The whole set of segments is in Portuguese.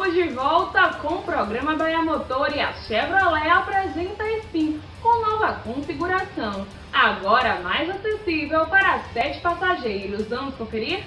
Estamos de volta com o programa Bahia Motor e a Chevrolet apresenta Spin com nova configuração, agora mais acessível para sete passageiros. Vamos conferir?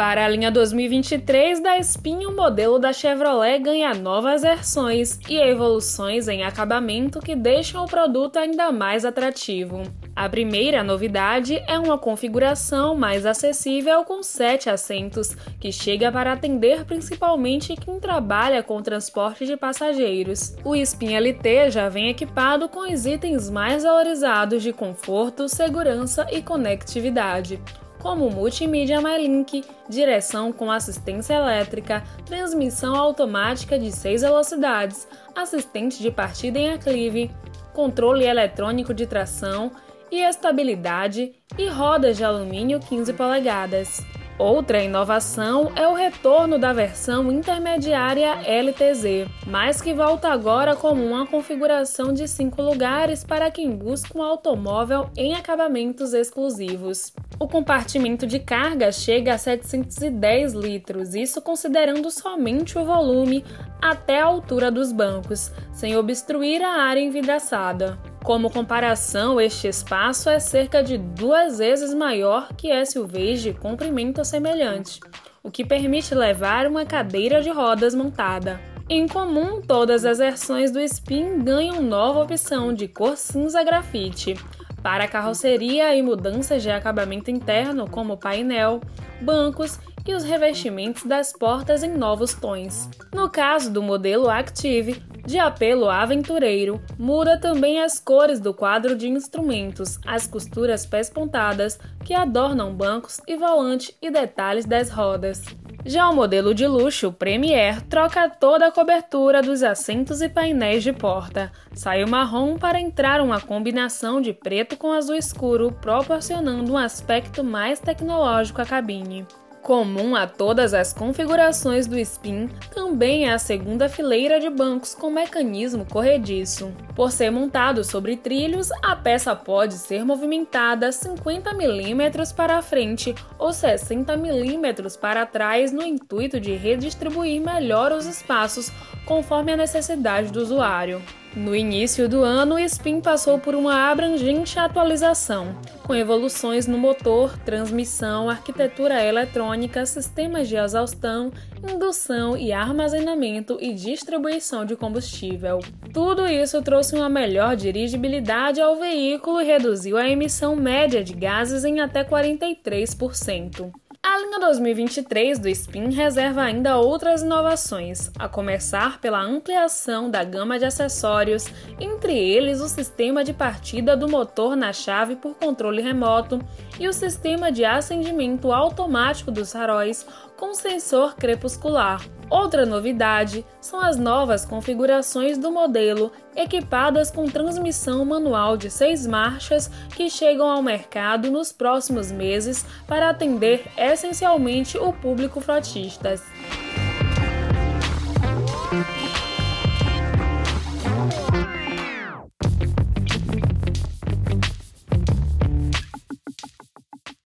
Para a linha 2023 da Spin, o modelo da Chevrolet ganha novas versões e evoluções em acabamento que deixam o produto ainda mais atrativo. A primeira novidade é uma configuração mais acessível com sete assentos, que chega para atender principalmente quem trabalha com transporte de passageiros. O Spin LT já vem equipado com os itens mais valorizados de conforto, segurança e conectividade como multimídia MyLink, direção com assistência elétrica, transmissão automática de 6 velocidades, assistente de partida em aclive, controle eletrônico de tração e estabilidade e rodas de alumínio 15 polegadas. Outra inovação é o retorno da versão intermediária LTZ, mas que volta agora como uma configuração de cinco lugares para quem busca um automóvel em acabamentos exclusivos. O compartimento de carga chega a 710 litros, isso considerando somente o volume até a altura dos bancos, sem obstruir a área envidraçada. Como comparação, este espaço é cerca de duas vezes maior que SUVs de comprimento semelhante, o que permite levar uma cadeira de rodas montada. Em comum, todas as versões do Spin ganham nova opção de cor cinza grafite, para carroceria e mudanças de acabamento interno, como painel, bancos e os revestimentos das portas em novos tons. No caso do modelo Active, de apelo aventureiro, muda também as cores do quadro de instrumentos, as costuras pés pontadas que adornam bancos e volante e detalhes das rodas. Já o modelo de luxo Premier troca toda a cobertura dos assentos e painéis de porta. Sai o marrom para entrar uma combinação de preto com azul escuro, proporcionando um aspecto mais tecnológico à cabine. Comum a todas as configurações do Spin também é a segunda fileira de bancos com mecanismo corrediço. Por ser montado sobre trilhos, a peça pode ser movimentada 50 mm para frente ou 60 mm para trás no intuito de redistribuir melhor os espaços conforme a necessidade do usuário. No início do ano, o Spin passou por uma abrangente atualização, com evoluções no motor, transmissão, arquitetura eletrônica, sistemas de exaustão, indução e armazenamento e distribuição de combustível. Tudo isso trouxe uma melhor dirigibilidade ao veículo e reduziu a emissão média de gases em até 43%. A linha 2023 do Spin reserva ainda outras inovações, a começar pela ampliação da gama de acessórios, entre eles o sistema de partida do motor na chave por controle remoto e o sistema de acendimento automático dos faróis com sensor crepuscular. Outra novidade são as novas configurações do modelo, equipadas com transmissão manual de seis marchas que chegam ao mercado nos próximos meses para atender essencialmente o público frotistas.